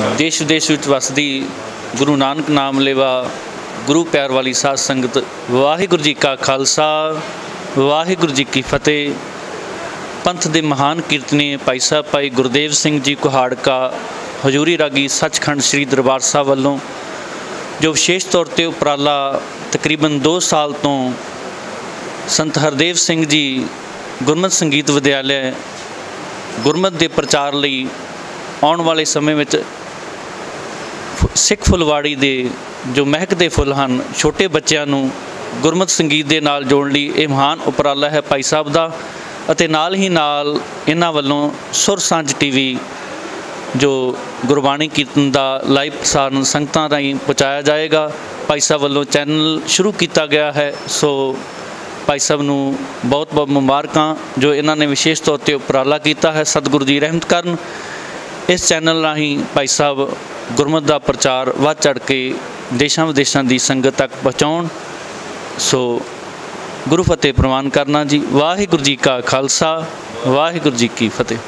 ਦੇਸ਼ ਵਿਦੇਸ਼ ਵਿੱਚ ਵਸਦੀ ਗੁਰੂ ਨਾਨਕ ਨਾਮ ਲੇਵਾ ਗੁਰੂ ਪਿਆਰ ਵਾਲੀ ਸਾਧ ਸੰਗਤ, ਵਾਹਿਗੁਰੂ ਜੀ ਕਾ ਖਾਲਸਾ, ਵਾਹਿਗੁਰੂ ਜੀ ਕੀ ਫਤਿਹ। ਪੰਥ ਦੇ ਮਹਾਨ ਕੀਰਤਨੀ ਭਾਈ ਸਾਹਿਬ, ਭਾਈ ਗੁਰਦੇਵ ਸਿੰਘ ਜੀ ਕੁਹਾੜਕਾ, ਹਜੂਰੀ ਰਾਗੀ ਸੱਚਖੰਡ ਸ੍ਰੀ ਦਰਬਾਰ ਸਾਹਿਬ ਵੱਲੋਂ ਜੋ ਵਿਸ਼ੇਸ਼ ਤੌਰ ਤੇ ਉਪਰਾਲਾ ਤਕਰੀਬਨ 2 ਸਾਲ ਤੋਂ ਸੰਤ ਹਰਦੇਵ ਸਿੰਘ ਜੀ ਗੁਰਮਤ ਸੰਗੀਤ ਵਿਦਿਆਲਿਆ ਗੁਰਮਤ ਦੇ ਪ੍ਰਚਾਰ ਲਈ ਆਉਣ ਵਾਲੇ ਸਮੇਂ ਵਿੱਚ ਸਿੱਖ ਫੁਲਵਾੜੀ ਦੇ ਜੋ ਮਹਿਕਦੇ ਫੁੱਲ ਹਨ, ਛੋਟੇ ਬੱਚਿਆਂ ਨੂੰ ਗੁਰਮਤ ਸੰਗੀਤ ਦੇ ਨਾਲ ਜੋੜਨ ਲਈ ਇਹ ਮਹਾਨ ਉਪਰਾਲਾ ਹੈ ਭਾਈ ਸਾਹਿਬ ਦਾ ਅਤੇ ਨਾਲ ਹੀ ਨਾਲ ਇਹਨਾਂ ਵੱਲੋਂ ਸੁਰ ਸਾਂਝ ਟੀਵੀ ਜੋ ਗੁਰਬਾਣੀ ਕੀਰਤਨ ਦਾ ਲਾਈਵ ਪ੍ਰਸਾਰਣ ਸੰਗਤਾਂ ਰਾਹੀਂ ਪਹੁੰਚਾਇਆ ਜਾਏਗਾ। ਭਾਈ ਸਾਹਿਬ ਵੱਲੋਂ ਚੈਨਲ ਸ਼ੁਰੂ ਕੀਤਾ ਗਿਆ ਹੈ, ਸੋ ਭਾਈ ਸਾਹਿਬ ਨੂੰ ਬਹੁਤ ਬਹੁਤ ਮੁਬਾਰਕਾਂ ਜੋ ਇਹਨਾਂ ਨੇ ਵਿਸ਼ੇਸ਼ ਤੌਰ ਤੇ ਉਪਰਾਲਾ ਕੀਤਾ ਹੈ ਸਤਿਗੁਰੂ ਜੀ ਰਹਿਮਤ ਕਰਨ। ਇਸ ਚੈਨਲ ਰਾਹੀਂ ਭਾਈ ਸਾਹਿਬ ਗੁਰਮਤ ਦਾ ਪ੍ਰਚਾਰ ਵੱਧ ਚੜ ਕੇ ਦੇਸ਼ਾਂ ਵਿਦੇਸ਼ਾਂ ਦੀ ਸੰਗਤ ਤੱਕ ਪਹੁੰਚਾਉਣ। ਸੋ ਗੁਰੂ ਫਤਿਹ ਪ੍ਰਵਾਨ ਕਰਨਾ ਜੀ। ਵਾਹਿਗੁਰੂ ਜੀ ਕਾ ਖਾਲਸਾ, ਵਾਹਿਗੁਰੂ ਜੀ ਕੀ ਫਤਿਹ।